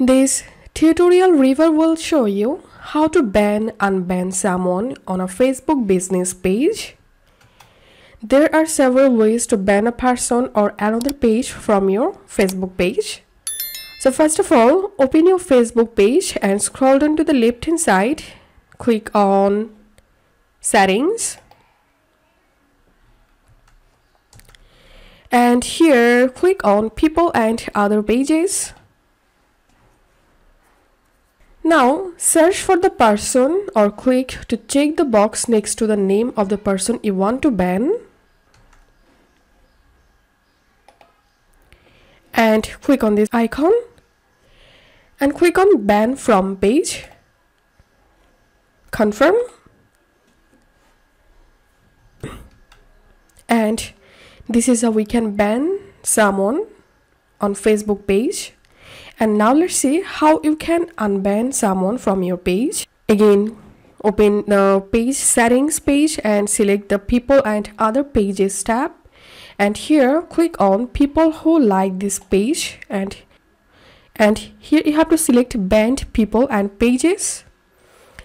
This Tutorial River will show you how to ban and unban someone on a Facebook business page. There are several ways to ban a person or another page from your Facebook page. So first of all, open your Facebook page and scroll down to the left hand side. Click on settings. And here click on people and other pages. Now search for the person or click to check the box next to the name of the person you want to ban. And click on this icon and click on ban from page. Confirm. And this is how we can ban someone on Facebook page and now let's see how you can unban someone from your page. Again open the page settings page and select the people and other pages tab. And here click on people who like this page. And and here you have to select banned people and pages.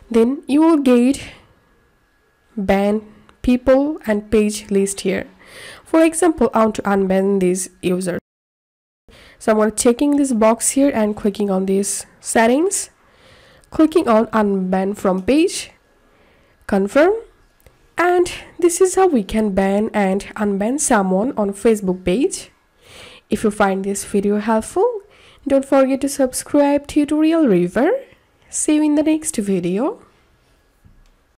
Then you will get ban people and page list here. For example i want to unban this user so I'm going to checking this box here and clicking on these settings. Clicking on unban from page. Confirm. And this is how we can ban and unban someone on Facebook page. If you find this video helpful don't forget to subscribe tutorial river. See you in the next video